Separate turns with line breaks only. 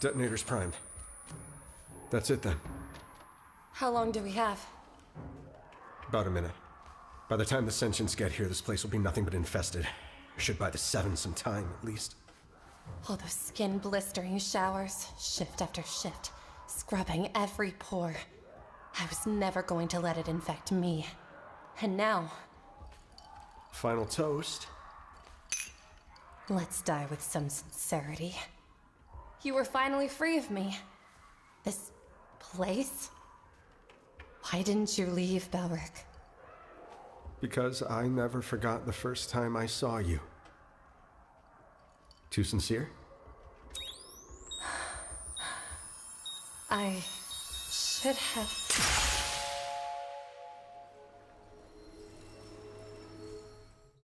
Detonator's primed. That's it then.
How long do we have?
About a minute. By the time the sentients get here, this place will be nothing but infested. Should buy the Seven some time, at least.
All those skin blistering showers, shift after shift, scrubbing every pore. I was never going to let it infect me. And now,
Final toast.
let's die with some sincerity. You were finally free of me. This place? Why didn't you leave, Belric?
Because I never forgot the first time I saw you. Too sincere?
I should have.